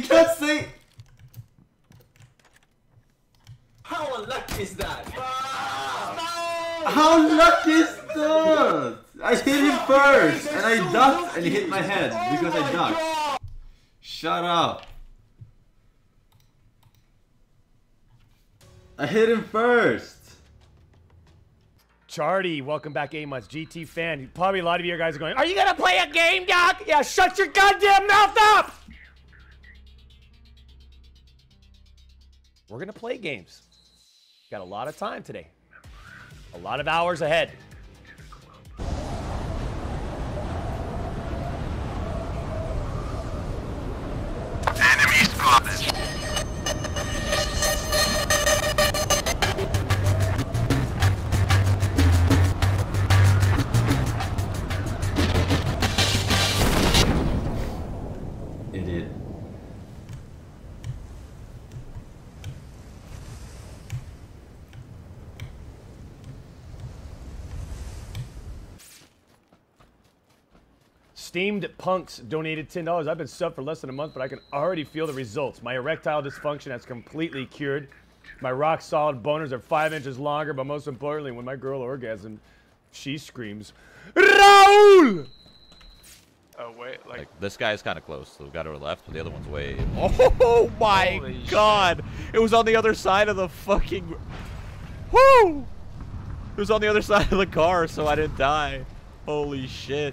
You can't say. How unlucky is that? How lucky is that? I hit him first, and I ducked, and he hit my head because I ducked. Shut up. I hit him first. Chardy, welcome back, A Months GT fan. Probably a lot of you guys are going, Are you gonna play a game, Doc? Yeah, shut your goddamn mouth up! We're gonna play games. Got a lot of time today. A lot of hours ahead. Steamed Punks donated $10. I've been sub for less than a month, but I can already feel the results. My erectile dysfunction has completely cured. My rock solid boners are five inches longer, but most importantly, when my girl orgasms, she screams, Raul! Oh wait, like, Like this guy's kind of close. So we got to our left, but the other one's way. Oh my Holy god! It was on the other side of the fucking. Woo! It was on the other side of the car, so I didn't die. Holy shit!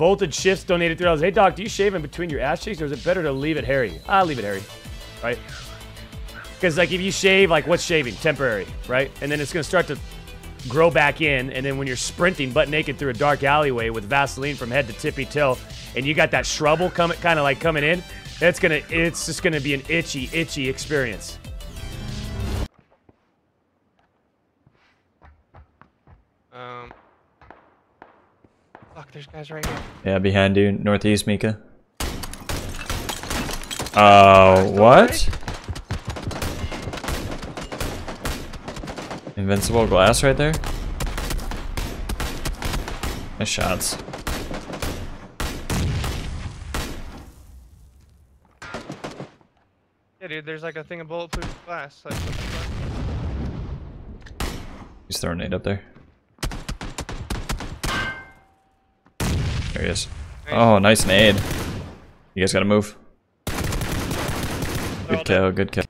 Voltage Shifts donated $3. Hey, Doc, do you shave in between your ass cheeks, or is it better to leave it hairy? I'll leave it hairy, right? Because, like, if you shave, like, what's shaving? Temporary, right? And then it's going to start to grow back in, and then when you're sprinting butt naked through a dark alleyway with Vaseline from head to tippy toe, and you got that shrubble coming, kind of like coming in, it's gonna, it's just gonna be an itchy, itchy experience. There's guys right here. Yeah, behind you, northeast, Mika. Oh, what? Invincible glass right there. Nice shots. Yeah, dude, there's like a thing of bulletproof glass. Like, what the fuck? He's throwing nade up there. There he is. Oh, nice nade. You guys gotta move. Good kill, good kill.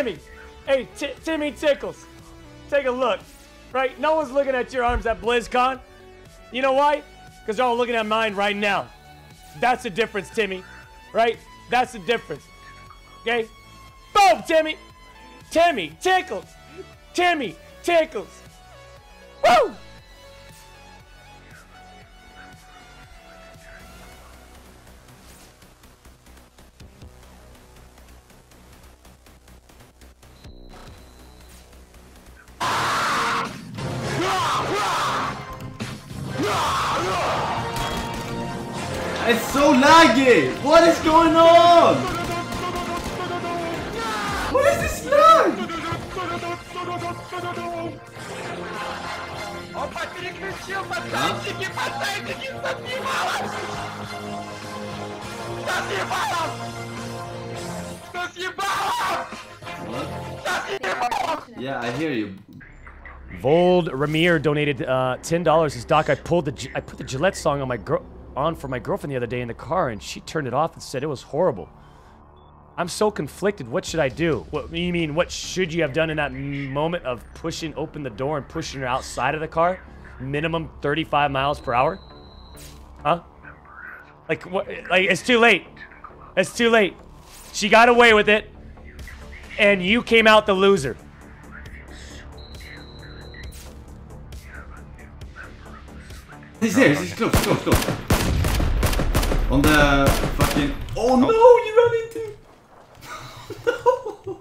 Timmy, hey Ti- Timmy Tickles, take a look. Right? No one's looking at your arms at BlizzCon. You know why? Because they're all looking at mine right now. That's the difference, Timmy. Right? That's the difference. Okay? Boom, Timmy. Timmy Tickles. Timmy Tickles. Woo! It's so laggy! What is going on? What is this lag? Опа, переключил пацанчики, пацанчики, съебалось! Что съебалось? Что съебалось? What? Yeah, I hear you. Vold Ramir donated uh, ten dollars. His doc, I pulled the Gi- I put the Gillette song on my girl on for my girlfriend the other day in the car, and she turned it off and said it was horrible. I'm so conflicted. What should I do? What you mean? What should you have done in that moment of pushing open the door and pushing her outside of the car, minimum 35 miles per hour? Huh? Like what? Like it's too late. It's too late. She got away with it, and you came out the loser. He's there, he's close, close, close. On the fucking. Oh, oh no, you ran into. no.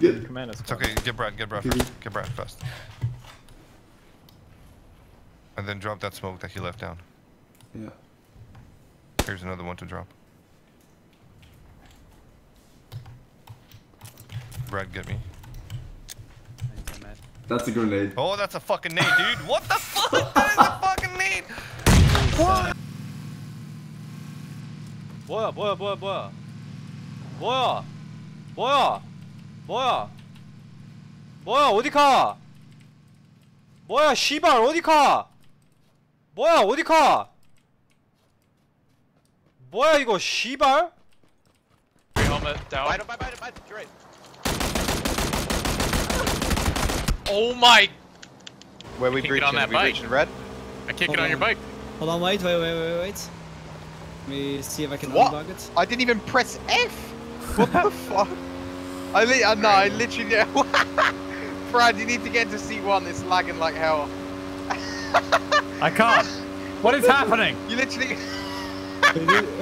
Get, Command. It's okay. Get Brad. Get Brad first. Get Brad first. And then drop that smoke that he left down. yeah. Here's another one to drop. Brad, get me. That's a grenade. Oh, that's a fucking nade, dude. What the fuck? That is a fucking nade. 뭐야 뭐야 뭐야 뭐야 뭐야 뭐야 뭐야 뭐야 어디 가 뭐야 씨발 어디 가 뭐야 어디 가 뭐야 이거 씨발 Helmet down. Oh my! Where we Can't get breaching? on that we bike. breaching red? I can't get on your bike. Hold on, wait, wait, wait, wait, wait. Let me see if I can What? unbug it. I didn't even press F. What the fuck? I li- uh, no, I literally. Brad, you need to get to C1. It's lagging like hell. I can't. What is happening? You literally.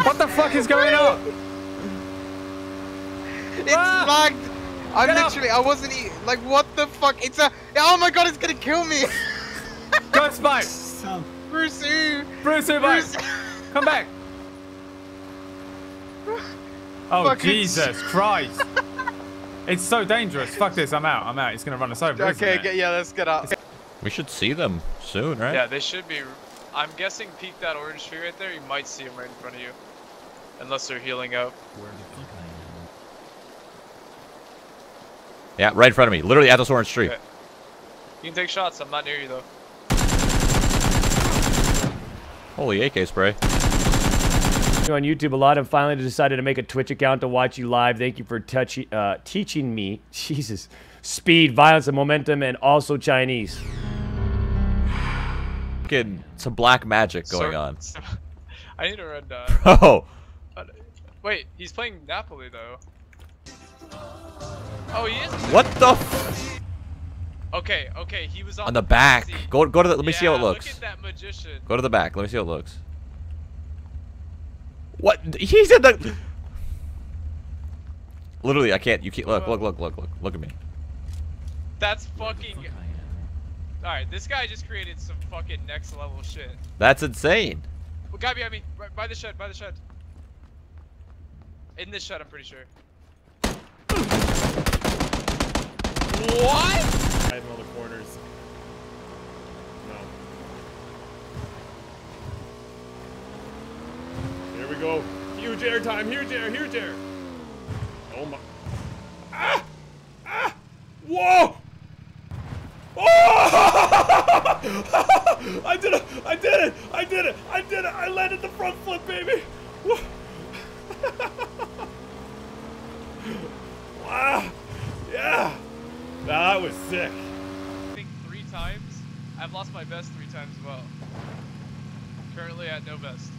What the fuck is going on? It's Ah! lagged. I'm Get up. literally. I wasn't. E like, what the fuck? It's a. Oh my god! It's gonna kill me. Ghost bite. Sam, Bruce, ooh. Bruce. Bruce. Come back. Oh, Fucking Jesus Christ. It's so dangerous. Fuck this. I'm out. I'm out. It's going to run us over. isn't Okay, get, yeah, let's get out. We should see them soon, right? Yeah, they should be. I'm guessing peek that orange tree right there. You might see them right in front of you, unless they're healing up. Where are you peaking in? Yeah, right in front of me. Literally at this orange tree. Okay. You can take shots. I'm not near you though. Holy AK spray. On YouTube a lot and finally decided to make a Twitch account to watch you live. Thank you for touchy, uh, teaching me, Jesus, speed, violence, and momentum, and also Chinese. Fucking some black magic going So- on. so- I need to run. Uh, Oh, uh, wait, he's playing Napoli though. Oh, he is. what the? F Okay, okay, he was on, on the back. Go, go to the. Let me see how it looks. Look at that magician. Go to the back. Let me see how it looks. What? He's in the. Literally, I can't. You can't. Look, look, look, look, look. Look at me. That's fucking. Alright, this guy just created some fucking next level shit. That's insane. Well, guy behind me, right by the shed, by the shed. In this shed, I'm pretty sure. What? Hide in all the corners. No. Here we go. Huge air time. Huge air. Huge air. Oh my. Ah! Ah! Whoa! Oh! I did it! I did it! I did it! I did it! I landed the front flip, baby! Wow! Yeah! That was sick. I think three times. I've lost my vest three times as well. Currently at no vest.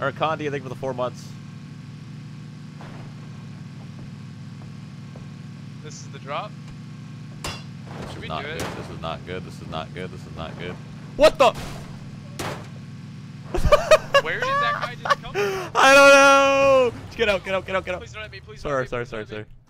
Alright, Condi, I think for the four months. This is the drop. Should we Not do good. it? This is not good. This is not good. This is not good. What the? Where did that guy just come from? I don't know. Get out. Get out. Get out. Get out. Please don't at me. Please don't Sorry. me. Sorry. please Sorry. don't at me. Sorry.